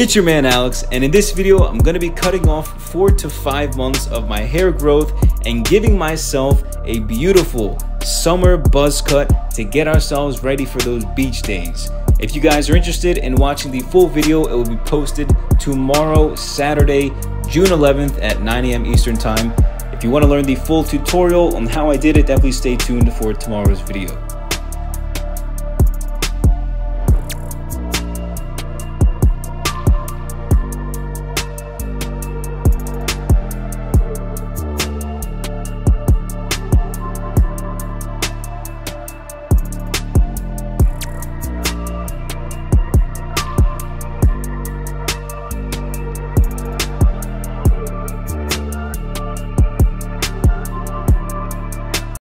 It's your man Alex, and in this video, I'm gonna be cutting off four to five months of my hair growth and giving myself a beautiful summer buzz cut to get ourselves ready for those beach days. If you guys are interested in watching the full video, it will be posted tomorrow, Saturday, June 11th at 9 a.m. Eastern Time. If you want to learn the full tutorial on how I did it, definitely stay tuned for tomorrow's video.